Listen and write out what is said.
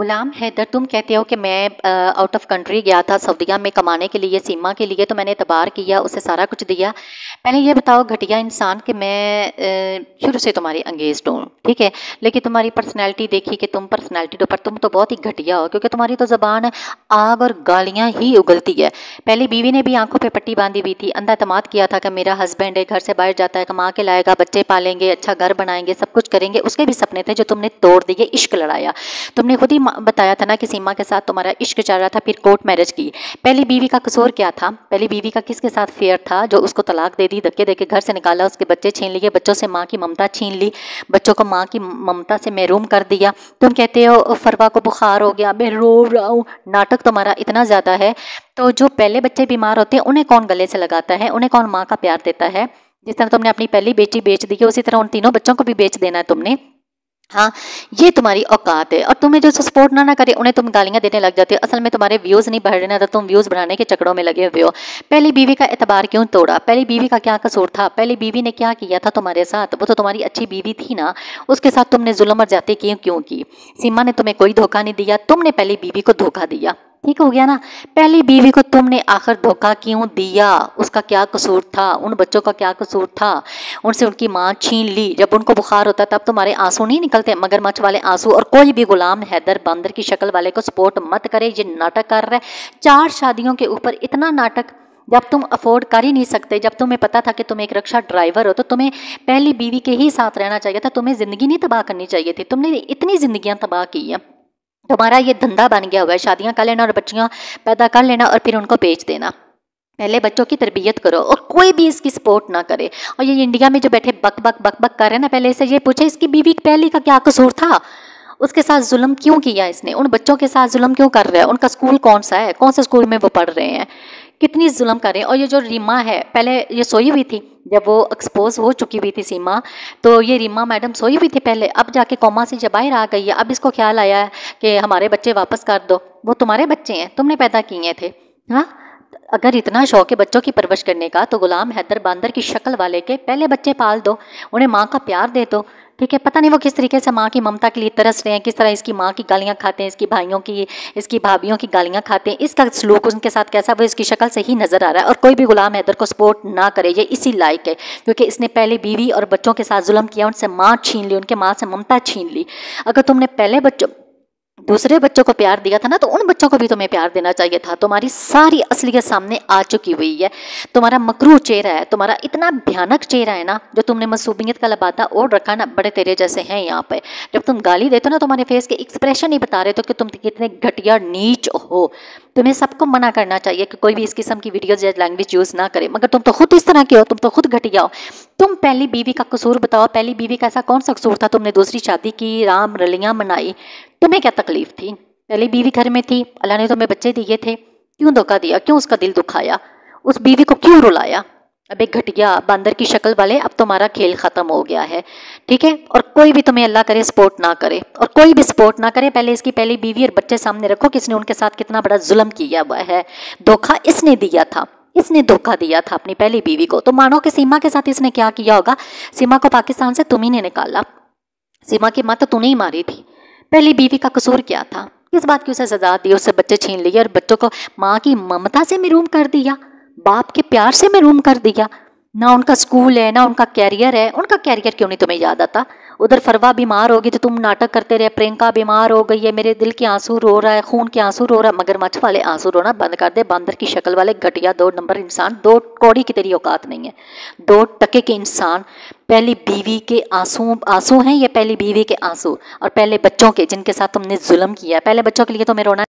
गुलाम हैदर तुम कहते हो कि मैं आउट ऑफ़ कंट्री गया था सऊदीया में कमाने के लिए, सीमा के लिए तो मैंने तबार किया, उसे सारा कुछ दिया। पहले ये बताओ, घटिया इंसान कि मैं शुरू से तुम्हारी अंगेज हूँ, ठीक है? लेकिन तुम्हारी पर्सनैलिटी देखी कि तुम पर्सनैलिटी पर तुम तो बहुत ही घटिया हो, क्योंकि तुम्हारी तो ज़बान आग और गालियाँ ही उगलती है। पहले बीवी ने भी आँखों पर पट्टी बांधी हुई थी, अंधा तमाद किया था कि मेरा हस्बैंड है, घर से बाहर जाता है, कमा के लाएगा, बच्चे पालेंगे अच्छा घर बनाएँगे, सब कुछ करेंगे, उसके भी सपने थे जो तुमने तोड़ दिए, इश्क लड़ाया। तुमने खुद ही बताया था ना कि सीमा के साथ तुम्हारा इश्क चल रहा था, फिर कोर्ट मैरिज की। पहली बीवी का कसूर क्या था? पहली बीवी का किसके साथ फेयर था, जो उसको तलाक दे दी, धक्के देके घर से निकाला, उसके बच्चे छीन लिए, बच्चों से माँ की ममता छीन ली, बच्चों को माँ की ममता से महरूम कर दिया। तुम कहते हो, फरवा को बुखार हो गया, मैं रो रहा हूँ। नाटक तुम्हारा इतना ज़्यादा है। तो जो पहले बच्चे बीमार होते हैं, उन्हें कौन गले से लगाता है? उन्हें कौन माँ का प्यार देता है? जिस तरह तुमने अपनी पहली बेटी बेच दी है, उसी तरह उन तीनों बच्चों को भी बेच देना है तुमने। हाँ ये तुम्हारी औकात है और तुम्हें जो सपोर्ट ना ना करे, उन्हें तुम गालियाँ देने लग जाते हो। असल में तुम्हारे व्यूज़ नहीं बढ़ रहे ना तो तुम व्यूज़ बढ़ाने के चक्करों में लगे हुए हो। पहली बीवी का एतबार क्यों तोड़ा? पहली बीवी का क्या कसूर था? पहली बीवी ने क्या किया था तुम्हारे साथ? वो तो तुम्हारी अच्छी बीवी थी ना, उसके साथ तुमने जुलम और जाते क्यों क्यों की? सीमा ने तुम्हें कोई धोखा नहीं दिया, तुमने पहली बीवी को धोखा दिया। ठीक हो गया ना? पहली बीवी को तुमने आखिर धोखा क्यों दिया? उसका क्या कसूर था? उन बच्चों का क्या कसूर था? उनसे उनकी माँ छीन ली। जब उनको बुखार होता तब तुम्हारे आँसू नहीं निकलते। मगरमच्छ वाले आँसू और कोई भी गुलाम हैदर बंदर की शक्ल वाले को सपोर्ट मत करे। ये नाटक कर रहा है। चार शादियों के ऊपर इतना नाटक जब तुम अफोर्ड कर ही नहीं सकते, जब तुम्हें पता था कि तुम एक रक्षा ड्राइवर हो तो तुम्हें पहली बीवी के ही साथ रहना चाहिए था। तुम्हें ज़िंदगी नहीं तबाह करनी चाहिए थी। तुमने इतनी ज़िंदगियाँ तबाह की हैं। तुम्हारा ये धंधा बन गया हुआ है। शादियाँ कर लेना और बच्चियाँ पैदा कर लेना और फिर उनको बेच देना। पहले बच्चों की तरबियत करो और कोई भी इसकी सपोर्ट ना करे। और ये इंडिया में जो बैठे बक बक बक बक कर रहे हैं ना पहले इसे ये पूछे इसकी बीवी पहली का क्या कसूर था? उसके साथ जुल्म क्यों किया इसने? उन बच्चों के साथ जुल्म क्यों कर रहा है? उनका स्कूल कौन सा है? कौन से स्कूल में वो पढ़ रहे हैं? कितनी जुल्म कर रहे और ये जो रीमा है, पहले ये सोई हुई थी, जब वो एक्सपोज हो चुकी हुई थी सीमा तो ये रीमा मैडम सोई हुई थी पहले। अब जाके कौमा से जब बाहर आ गई है, अब इसको ख्याल आया है कि हमारे बच्चे वापस कर दो। वो तुम्हारे बच्चे हैं, तुमने पैदा किए थे। हाँ? अगर इतना शौक है बच्चों की परवरिश करने का तो गुलाम हैदर बांदर की शक्ल वाले के पहले बच्चे पाल दो, उन्हें माँ का प्यार दे दो। ठीक है पता नहीं वो किस तरीके से माँ की ममता के लिए तरस रहे हैं, किस तरह इसकी माँ की गालियाँ खाते हैं, इसकी भाइयों की, इसकी भाभीियों की गालियाँ खाते हैं। इसका सलूक उनके साथ कैसा वो इसकी शक्ल से ही नज़र आ रहा है और कोई भी गुलाम हैदर को सपोर्ट ना करे, ये इसी लायक है, क्योंकि इसने पहले बीवी और बच्चों के साथ जुल्म किया, उनसे माँ छीन ली, उनके माँ से ममता छीन ली। अगर तुमने पहले बच्चों दूसरे बच्चों को प्यार दिया था ना तो उन बच्चों को भी तुम्हें प्यार देना चाहिए था। तुम्हारी सारी असलियत सामने आ चुकी हुई है। तुम्हारा मकरू चेहरा है, तुम्हारा इतना भयानक चेहरा है ना, जो तुमने मसूबियत का लबादा ओढ़ रखा ना, बड़े तेरे जैसे हैं यहाँ पे। जब तुम गाली देते हो ना तुम्हारे फेस के एक्सप्रेशन ही बता रहे हो कि तुम कितने घटिया, नीच हो। तुम्हें सबको मना करना चाहिए कि कोई भी इस किस्म की वीडियोज़ या लैंग्वेज यूज़ ना करे, मगर तुम तो खुद इस तरह के हो, तुम तो खुद घटिया हो। तुम पहली बीवी का कसूर बताओ। पहली बीवी का ऐसा कौन सा कसूर था? तुमने दूसरी शादी की, राम रलियाँ मनाई। तुम्हें क्या तकलीफ़ थी? पहली बीवी घर में थी। अल्लाह ने तुम्हें बच्चे दिए थे। क्यों धोखा दिया? क्यों उसका दिल दुखाया? उस बीवी को क्यों रुलाया? अब एक घटिया बंदर की शक्ल वाले, अब तुम्हारा खेल ख़त्म हो गया है। ठीक है? और कोई भी तुम्हें अल्लाह करे, सपोर्ट ना करे। और कोई भी सपोर्ट ना करे, पहले इसकी पहली बीवी और बच्चे सामने रखो कि इसने उनके साथ कितना बड़ा जुल्म किया हुआ है। धोखा इसने दिया था। इसने धोखा दिया था अपनी पहली बीवी को। तो मानो कि सीमा के साथ इसने क्या किया होगा? सीमा को पाकिस्तान से तुम ही ने निकाला। सीमा की माँ तो तूने ही मारी थी। पहली बीवी का कसूर क्या था? किस बात की उसे सजा दी, उससे बच्चे छीन लिए और बच्चों को माँ की ममता से महरूम कर दिया, बाप के प्यार से महरूम कर दिया। ना उनका स्कूल है, ना उनका कैरियर है। उनका कैरियर क्यों नहीं तुम्हें याद आता? उधर फरवा बीमार हो गई तो तुम नाटक करते रहे, प्रियंका बीमार हो गई है, मेरे दिल के आँसू रो रहा है, खून के आँसू रो रहा है, मगरमच्छ वाले आँसू रोना बंद कर दे, बंदर की शक्ल वाले घटिया दो नंबर इंसान, दो कौड़ी की तेरी औकात नहीं है, दो टके के इंसान, पहली बीवी के आँसू आँसू हैं या पहली बीवी के आँसू, और पहले बच्चों के जिनके साथ तुमने जुल्म किया पहले बच्चों के लिए तो मैं रोना